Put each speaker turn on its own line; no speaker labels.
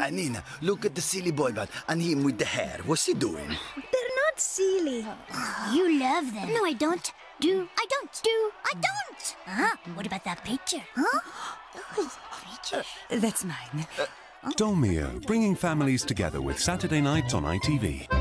Anina, look at the silly boy band and him with the hair. What's he doing?
They're not silly.
You love them. No, I don't. Do. I don't. Do. I don't. Huh? What about that picture? Huh? Oh, picture.
Uh, that's mine.
Uh, Dolmio, bringing families together with Saturday nights on ITV.